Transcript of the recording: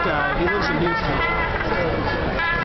this. He lives in Houston.